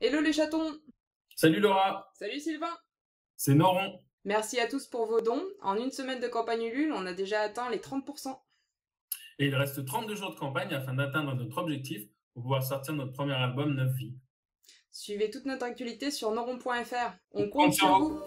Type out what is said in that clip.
Hello les chatons Salut Laura Salut Sylvain C'est Noron Merci à tous pour vos dons. En une semaine de campagne Ulule, on a déjà atteint les 30%. Et il reste 32 jours de campagne afin d'atteindre notre objectif pour pouvoir sortir notre premier album 9 vies. Suivez toute notre actualité sur noron.fr. On compte sur vous